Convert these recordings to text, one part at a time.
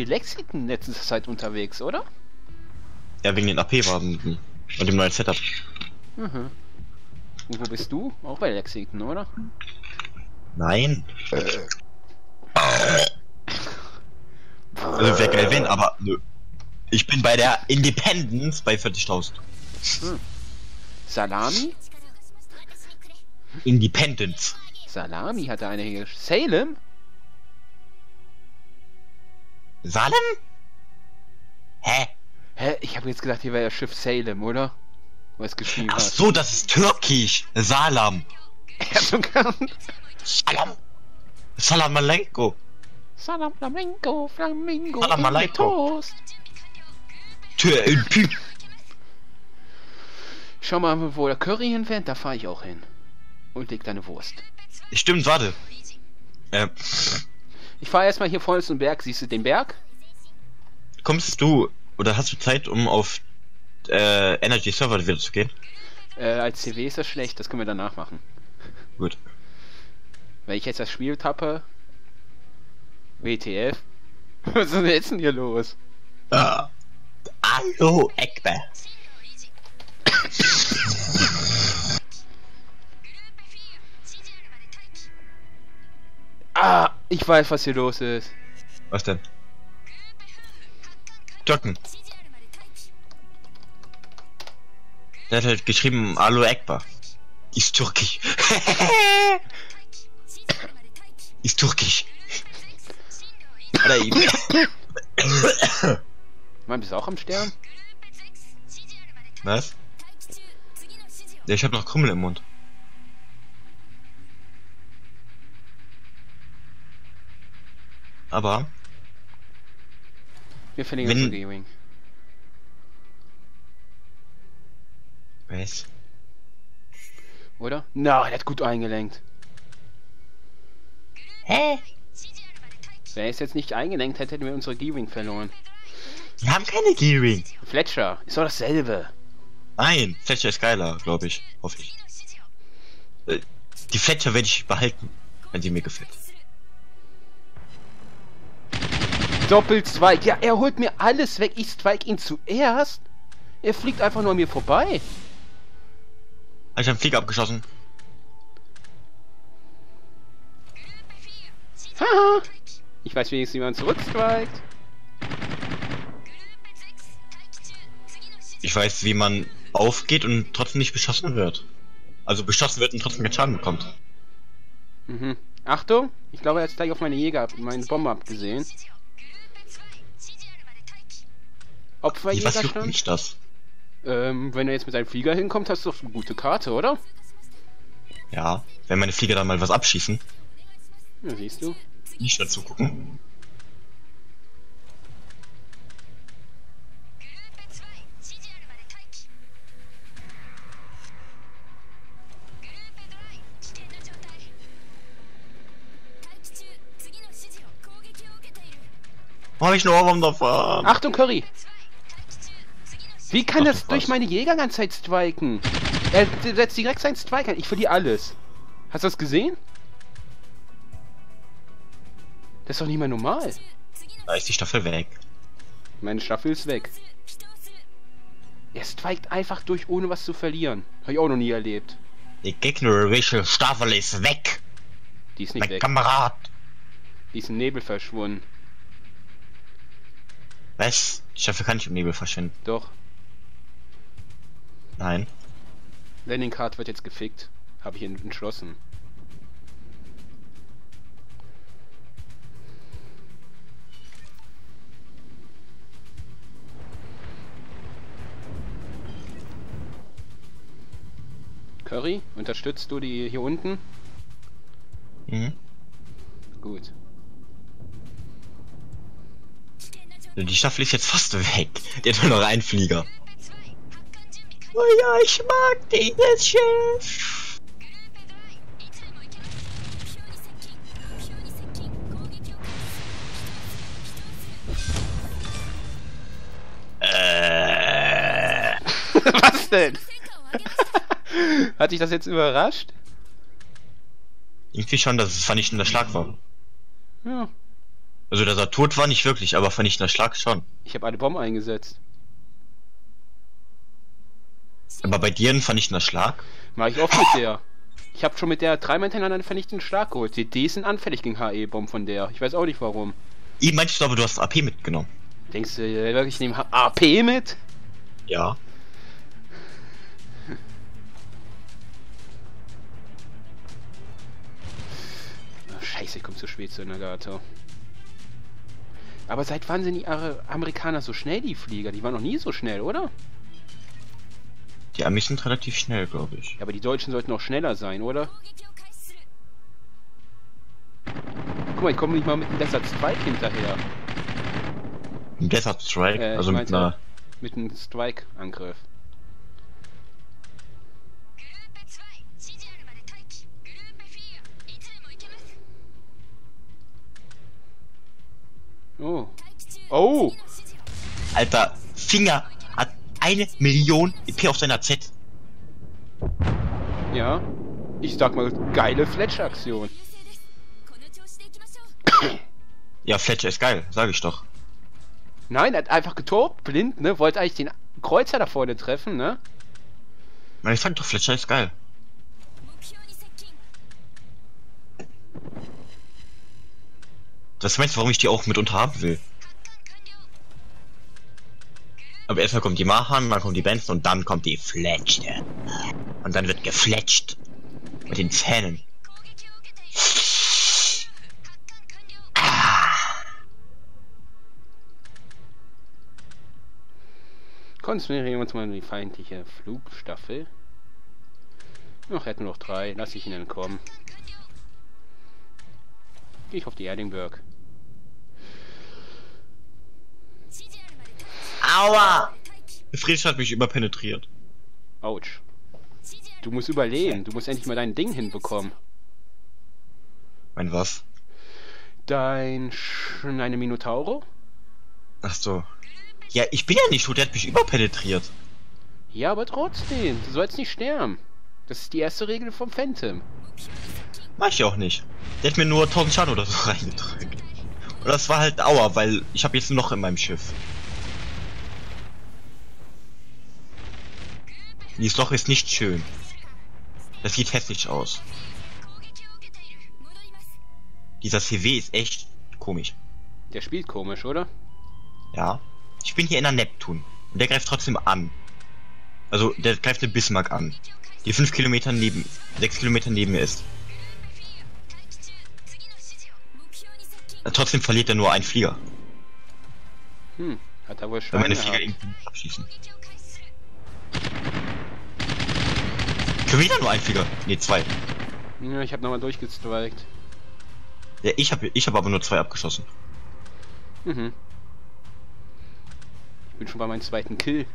viel Lexington in letzter Zeit unterwegs, oder? Ja, wegen den AP-Wagen und dem neuen Setup. Mhm. Und wo bist du? Auch bei Lexington, oder? Nein. Also wäre geil wenn, aber nö. Ich bin bei der Independence bei 40.000. Salami? Independence. Salami hatte eine hier. Salem? Salem? Hä? Hä? Ich habe jetzt gedacht, hier wäre das Schiff Salem, oder? Wo es geschrieben Ach hat. so, das ist türkisch. Salam. Ja, sogar. Salam. Salam aleikum. Salam Flamenco, Flamingo, Salam. Toast. Tür in Pü. Schau mal, wo der Curry hinfährt, da fahre ich auch hin. Und leg deine Wurst. Stimmt, warte. Äh, Ich fahre erstmal hier vorne zum Berg. Siehst du den Berg? kommst du oder hast du Zeit, um auf äh, Energy Server wieder zu gehen? Äh, als CW ist das schlecht, das können wir danach machen. Gut. Wenn ich jetzt das Spiel tappe. WTF? Was ist denn jetzt denn hier los? Ah. Hallo, Ekber. Ah, ich weiß, was hier los ist. Was denn? Joggen. Der hat halt geschrieben, Hallo Ekber. Ist türkisch. Ist türkisch. Oder eben. Mann, bist du auch am Sterben? Was? Ja, ich hab noch Krümmel im Mund. Aber, Wir verlieren Wenn- G-Wing. was? Oder? Na, der hat gut eingelenkt. Hä? Wenn er es jetzt nicht eingelenkt hätte, hätten wir unsere G-Wing verloren. Wir haben keine Gearing. Fletcher, ist doch dasselbe. Nein, Fletcher ist geiler, glaube ich. Hoffe ich. Äh, Die Fletcher werde ich behalten, wenn sie mir gefällt. Doppelzweig. Ja, er holt mir alles weg. Ich zweig ihn zuerst. Er fliegt einfach nur an mir vorbei. Hab ich einen Flieger abgeschossen? Haha. Ich weiß wenigstens, wie man zurückzweigt. Ich weiß, wie man aufgeht und trotzdem nicht beschossen wird. Also beschossen wird und trotzdem keinen Schaden bekommt. Mhm. Achtung, ich glaube, er hat gleich auf meine Jäger, meine Bombe abgesehen. Wie, was mich das? Ähm, wenn er jetzt mit seinem Flieger hinkommt, hast du doch eine gute Karte, oder? Ja, wenn meine Flieger dann mal was abschießen, Ja, siehst du. nicht dazu gucken. Wo hab ich einen Ohrwurm davon? Achtung, Curry! Wie kann Ach, das du durch meine Jäger ganz Zeit striken? Er setzt direkt seinen Strike ein. Ich verliere alles. Hast du das gesehen? Das ist doch nicht mehr normal. Da ist die Staffel weg. Meine Staffel ist weg. Er strikt einfach durch, ohne was zu verlieren. Habe ich auch noch nie erlebt. Die gegnerische Staffel ist weg. Die ist nicht Mein weg. Kamerad. Die ist im Nebel verschwunden. Was? Die Staffel kann nicht im Nebel verschwinden. Doch. Nein. Landing Card wird jetzt gefickt. Habe ich entschlossen. Curry, unterstützt du die hier unten? Mhm. Gut. Die Staffel ist jetzt fast weg. Die hat nur noch einen Flieger. Oh ja, ich mag dieses Schiff. Äh, Was denn? Hat dich das jetzt überrascht? irgendwie schon, dass es vernichtender Schlag war. Ja. Also dass er tot war nicht wirklich, aber vernichtender Schlag schon. Ich habe eine Bombe eingesetzt. Aber bei dir ein vernichtender Schlag? Mach ich oft mit der. Ich habe schon mit der dreimal hintereinander einen vernichtenden Schlag geholt. Die sind anfällig gegen HE-Bomben von der. Ich weiß auch nicht warum. Eben meintest du aber, du hast AP mitgenommen. Denkst du äh, wirklich, ich nehme AP mit? Ja. Ach, scheiße, ich komme zu spät zu Nagato. Aber seit wann sind die Amerikaner so schnell, die Flieger? Die waren noch nie so schnell, oder? Die Amis sind relativ schnell, glaube ich. Ja, aber die Deutschen sollten auch schneller sein, oder? Guck mal, ich komme nicht mal mit dem Desert Strike hinterher. Ein Desert Strike? Äh, also mit einer... Mit einem Strike-Angriff. Oh. Oh! Alter, Finger! eine Million EP auf seiner Z. Ja, ich sag mal, geile Fletcher-Aktion. Ja, Fletcher ist geil, sage ich doch. Nein, er hat einfach getobt, blind, ne? Wollte eigentlich den Kreuzer da vorne treffen, ne? Nein, ich fand doch Fletcher ist geil. Das meinst du, warum ich die auch mitunter haben will? Aber erstmal kommt die Mahan, dann kommt die Benson und dann kommt die Fletschte. Und dann wird gefletscht. Mit den Zähnen. Konzentrieren wir uns mal in die feindliche Flugstaffel. Noch hätten noch drei. Lass ich ihn entkommen. Gehe ich auf die Erdingburg. Aua! Friedrich hat mich überpenetriert. Autsch. Du musst überleben. Du musst endlich mal dein Ding hinbekommen. Mein was? Dein... Sch eine Minotauro? Ach so. Ja, ich bin ja nicht tot. Der hat mich überpenetriert. Ja, aber trotzdem. Du sollst nicht sterben. Das ist die erste Regel vom Phantom. Mach ich auch nicht. Der hat mir nur 1000 Schaden oder so reingedrückt. Und das war halt Aua, weil ich habe jetzt noch in meinem Schiff. Dieses Loch ist nicht schön. Das sieht hässlich aus. Dieser CW ist echt komisch. Der spielt komisch, oder? Ja. Ich bin hier in der Neptun. Und der greift trotzdem an. Also, der greift den Bismarck an. Die 5 Kilometer neben... 6 Kilometer neben mir ist. Trotzdem verliert er nur einen Flieger. Hm, hat er wohl schon. Wenn meine Flieger irgendwie abschießen. Schon wieder nur ein Finger. Ne, zwei. Ja, ich hab nochmal durchgestrikt. Ja, ich habe ich hab aber nur zwei abgeschossen. Mhm. Ich bin schon bei meinem zweiten Kill.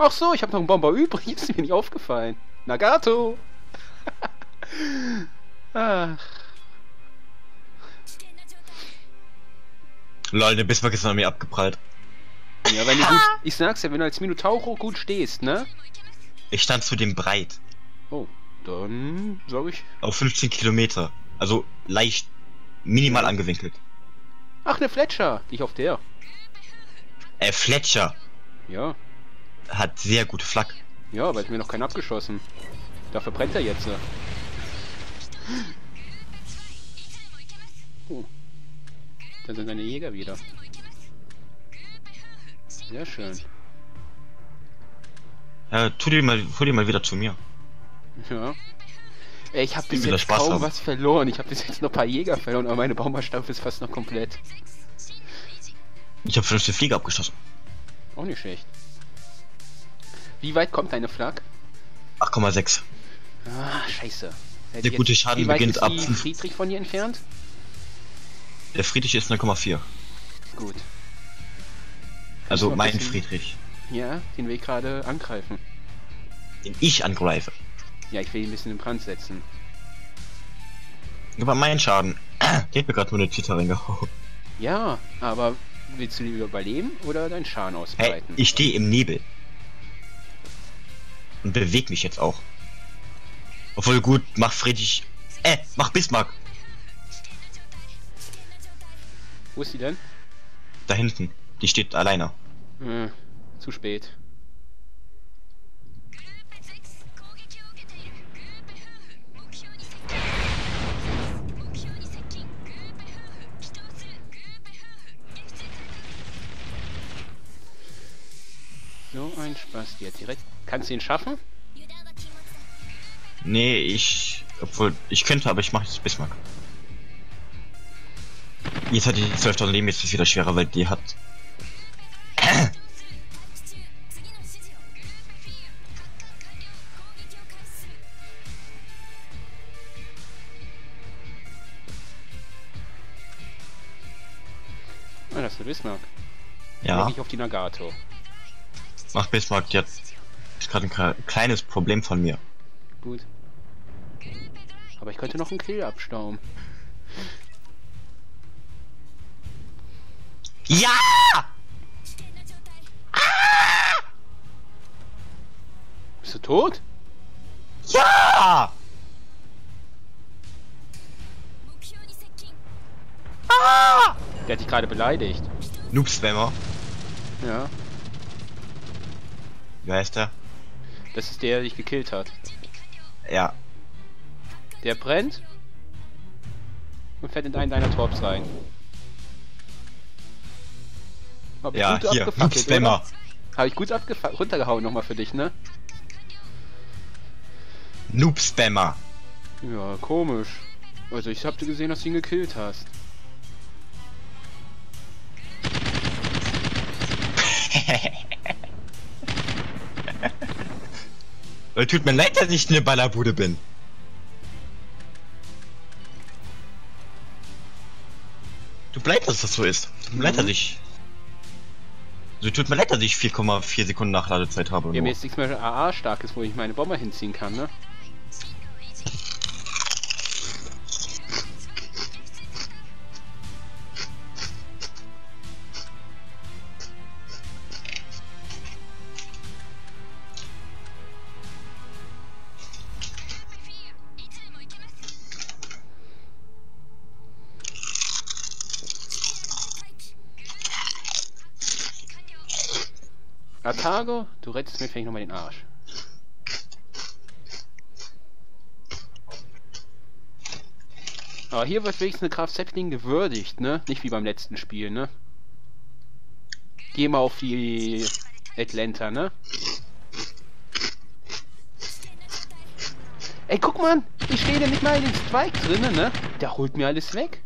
Ach so, ich habe noch einen Bomber übrig, ist mir nicht aufgefallen. Nagato! Ach. Lol, der Bismarck ist an mir abgeprallt. Ja, wenn du gut, ich sag's ja, wenn du als Minotauro gut stehst, ne? Ich stand zu dem breit. Oh, dann sag ich. Auf 15 Kilometer. Also leicht, minimal ja. angewinkelt. Ach, ne Fletcher. Ich auf der. Äh, Fletcher. Ja. Hat sehr gute Flak. Ja, aber ich mir noch keinen abgeschossen. Dafür brennt er jetzt. Oh. Da sind deine Jäger wieder. Sehr schön. Äh, tu die mal, hol die mal wieder zu mir. Ja. Ey, ich habe bis jetzt kaum haben. was verloren. Ich habe bis jetzt noch ein paar Jäger verloren, aber meine Baumaßstaffel ist fast noch komplett. Ich habe 15 Fliege abgeschossen. Auch nicht schlecht. Wie weit kommt deine Flak? 8,6. Ah, scheiße. Hätte Der gute Schaden Wie weit beginnt ist ab die Friedrich von dir entfernt? Der Friedrich ist 9,4. Gut. Also mein bisschen- Friedrich. Ja, den will ich gerade angreifen. Den ich angreife. Ja, ich will ihn ein bisschen in Brand setzen. Aber mein Schaden. Der hat mir gerade nur eine Cheetah reingehauen. Ja, aber willst du lieber überleben oder deinen Schaden Hey, ausbreiten? ich stehe im Nebel. Und beweg mich jetzt auch. Obwohl gut, mach Friedrich. Äh, mach Bismarck. Wo ist sie denn? Da hinten. Die steht alleine. Hm, zu spät. So ein Spaß, die hat direkt Kannst du ihn schaffen? Nee, ich. Obwohl, ich könnte, aber ich mache jetzt Bismarck. Jetzt hat die 12. Leben, jetzt ist wieder schwerer, weil die hat. Ah, das ist Bismarck. Ja. Leg ich auf die Nagato. Mach Bismarck jetzt ist gerade ein kleines Problem von mir. Gut. Aber ich könnte noch einen Kill abstauben. Ja! Ah! Bist du tot? Ja! Ah! Der hat dich gerade beleidigt. Noob-Spammer. Ja. Wer ist der? Das ist der, der dich gekillt hat. Ja. Der brennt und fällt in einen deiner Torps rein. Hab ich ja, gut hier, Spammer. Habe ich gut runtergehauen nochmal für dich, ne? Noob-Spammer. Ja, komisch. Also ich habe gesehen, dass du ihn gekillt hast. Tut mir leid, dass ich eine Ballerbude bin. Tut mir leid, dass das so ist. Tut mir leid, dass ich. Also tut mir leid, dass ich 4,4 Sekunden Nachladezeit habe. Ja, mir ist nichts mehr AA stark ist, wo ich meine Bomber hinziehen kann, ne? Atago, du rettest mir vielleicht nochmal den Arsch. Aber hier wird wenigstens eine Graf Zeppelin gewürdigt, ne? Nicht wie beim letzten Spiel, ne? Geh mal auf die Atlanta, ne? Ey, guck mal! Ich stehe nicht mal in den Strike drinnen, ne? Der holt mir alles weg.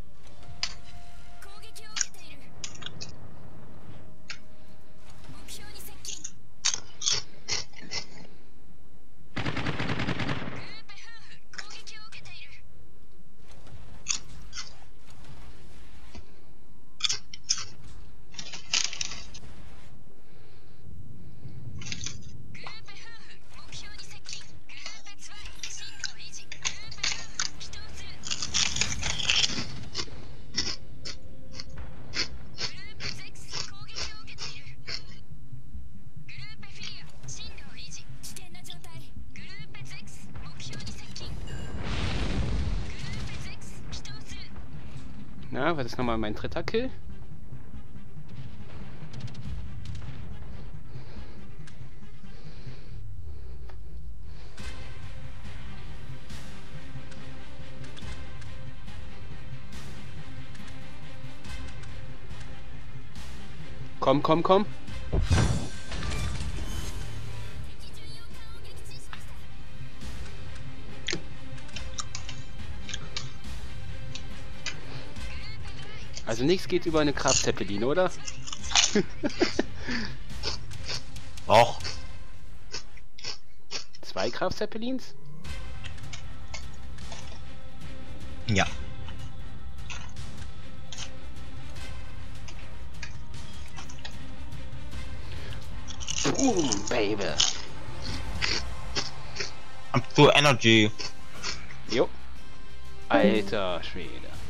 Na, war das nochmal mein dritter Kill? Komm, komm, komm. Also nichts geht über eine Kraft Zeppelin, oder? Auch. Zwei Kraft Zeppelins? Ja. Boom, Baby. I'm full energy. Jo. Alter Schwede.